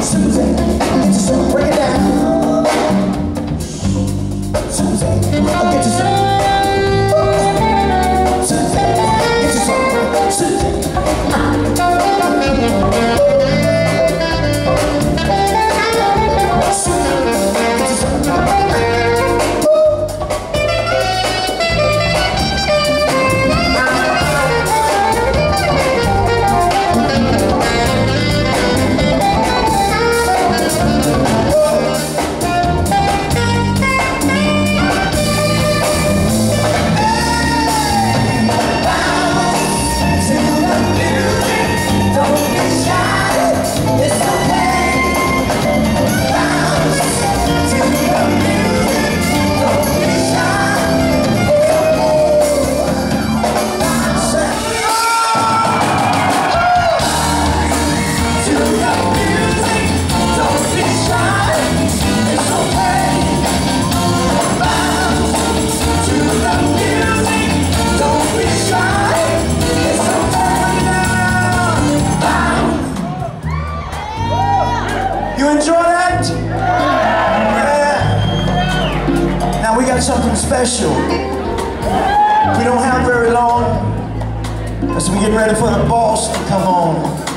Susan. enjoy that? Yeah. Now we got something special. We don't have very long as we get ready for the boss to come on.